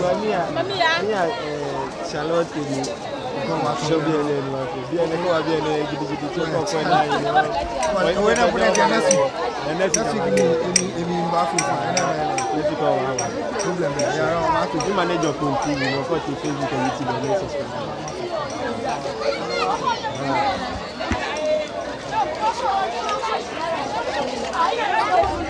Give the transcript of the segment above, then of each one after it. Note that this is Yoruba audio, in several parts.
miya Charlotte ni sọbi ẹni ẹni wa fi bi ẹni kọ wa bi ẹni gidigidi tó kọ kọ ẹni ayi ni wa. owó náà fúnra ẹ̀jẹ̀ nẹ́sì nẹ́sì kì ní èmi èmi ń bá fòfò ẹ̀ náà rẹ̀ ló fi kọ́ wa wa. problem ẹ̀ yàrá wọn máa tó. bí manager kò tí ì lọ fọ́ọ̀tì facebook ẹ̀yìn ti bẹ̀rẹ̀ ṣọ̀ṣọ̀. Thank you.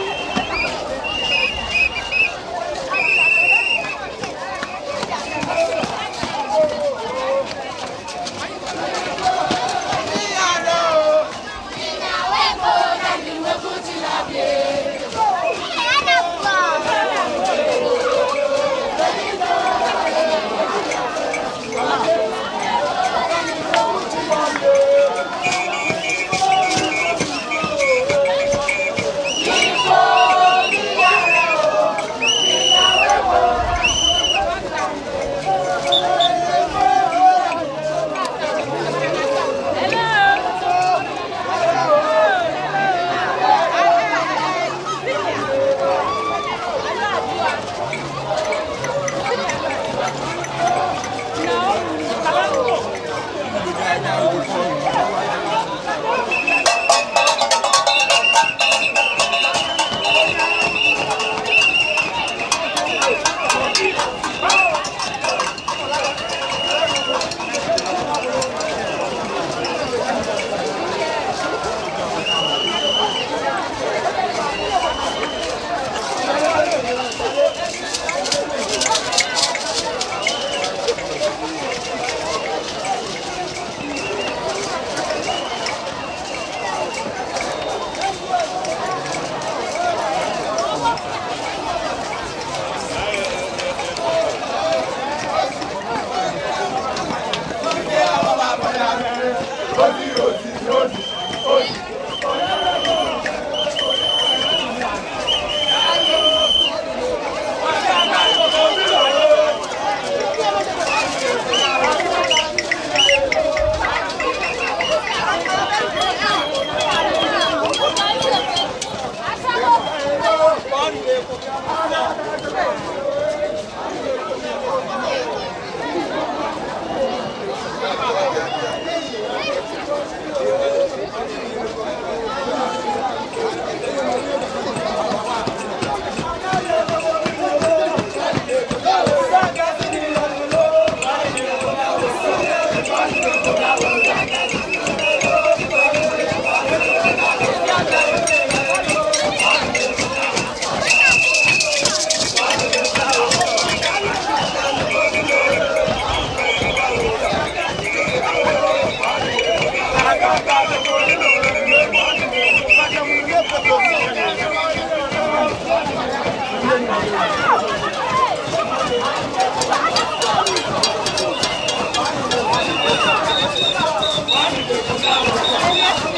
¡Vamos, vamos,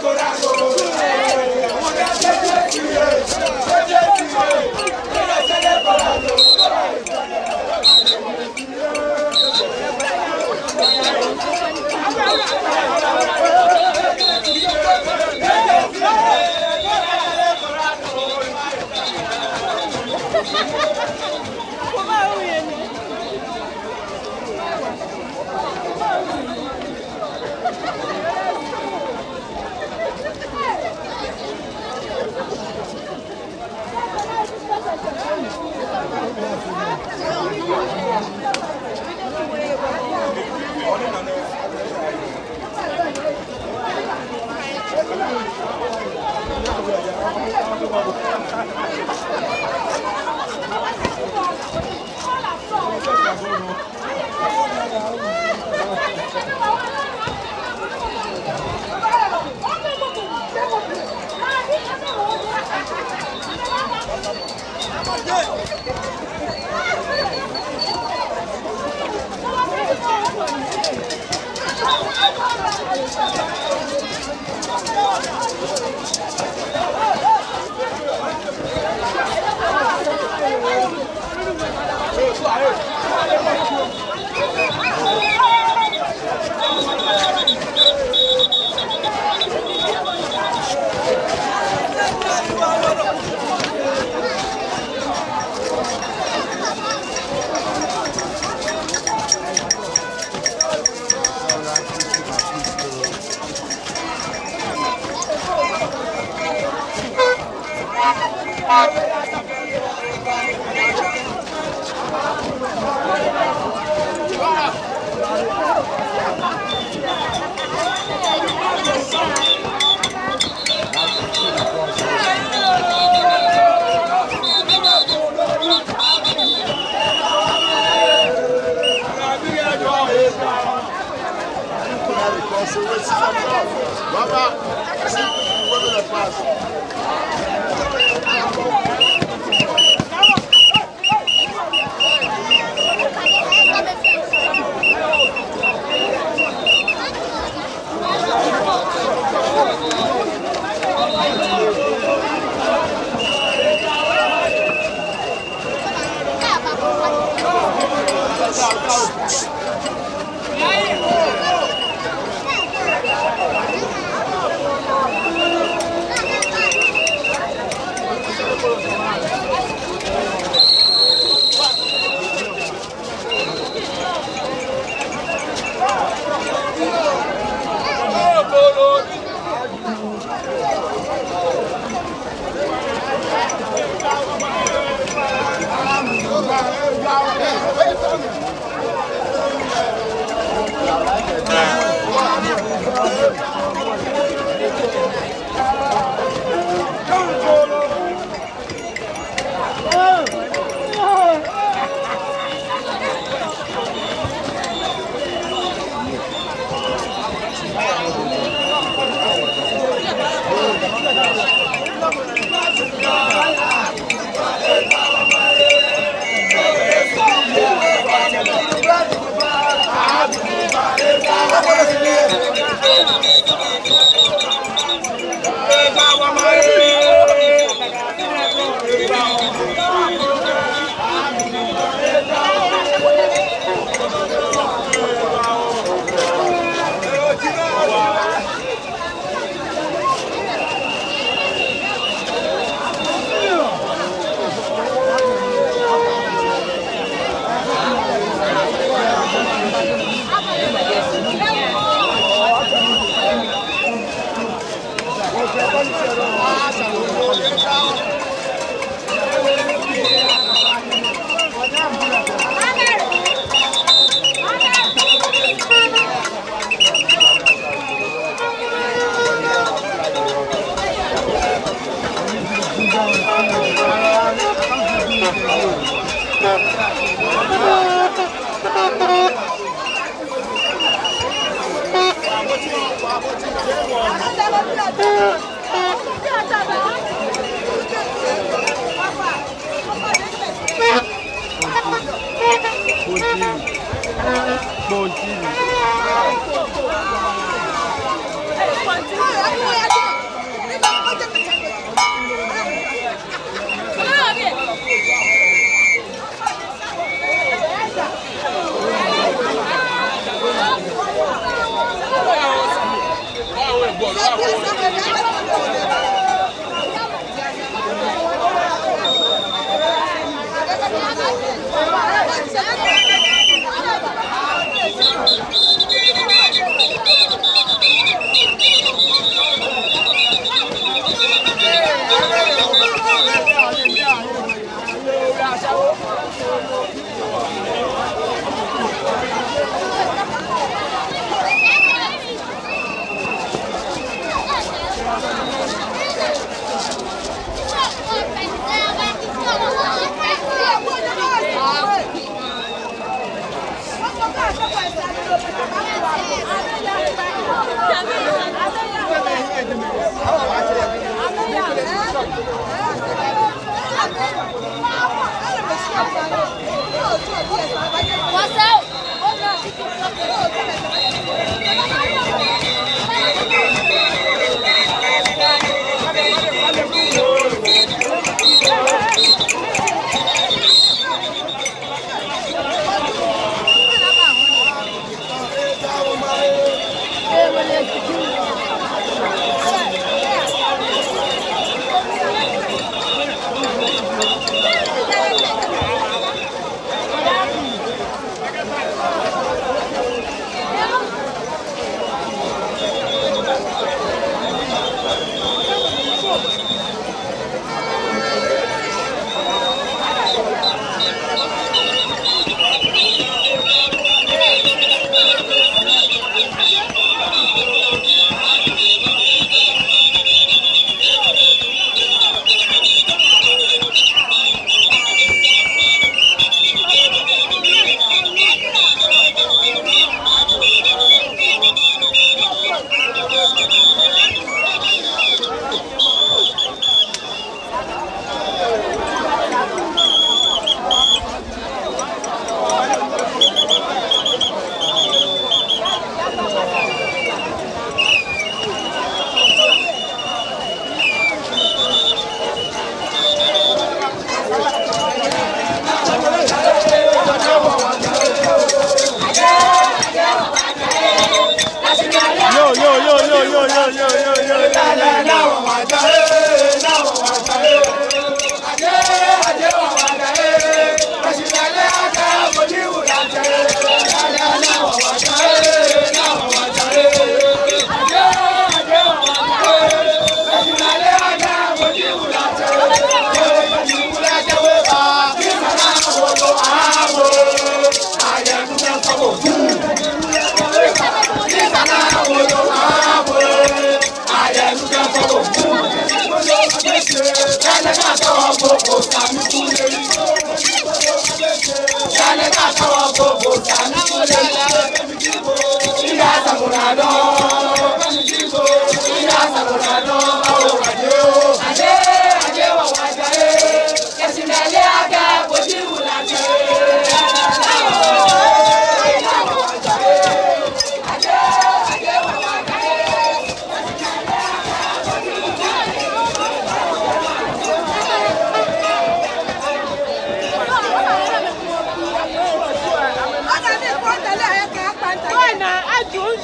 corazón, 저 아유 Thank you.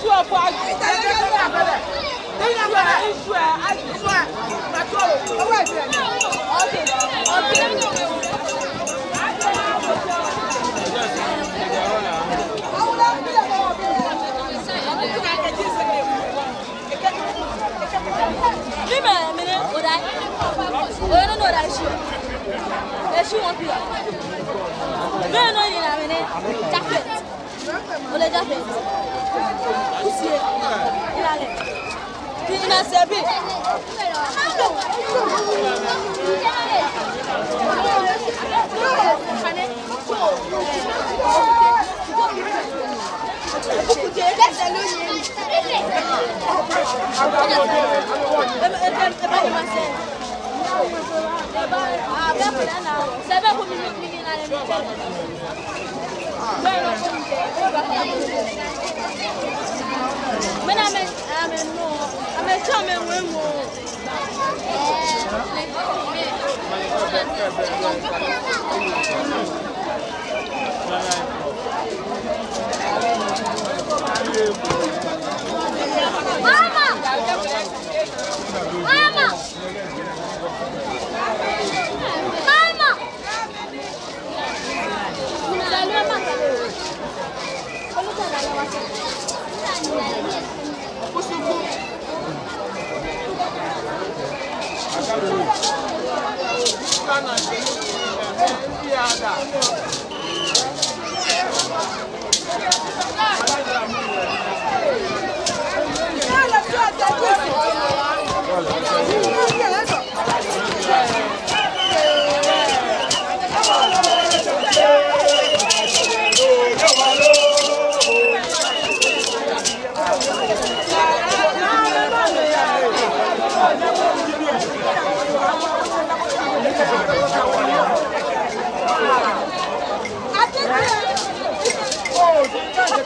sure for I Ẹ ṣí wọn bí ọ. Bẹ́ẹ̀ náà yìí làwọn ẹni jáfẹ́. Oleja fèzi. Usiye. Ilale. Ina sebi. Sebe kou mi mi mi nan e mi chen. Mwen ame, Voilà.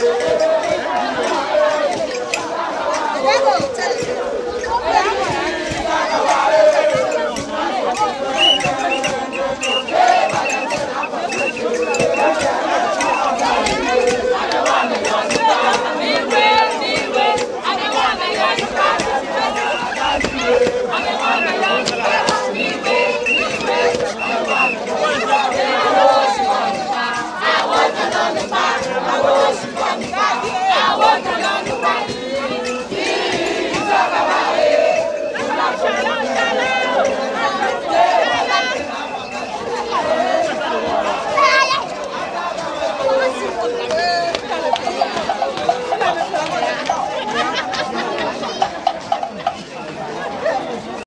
Thank you.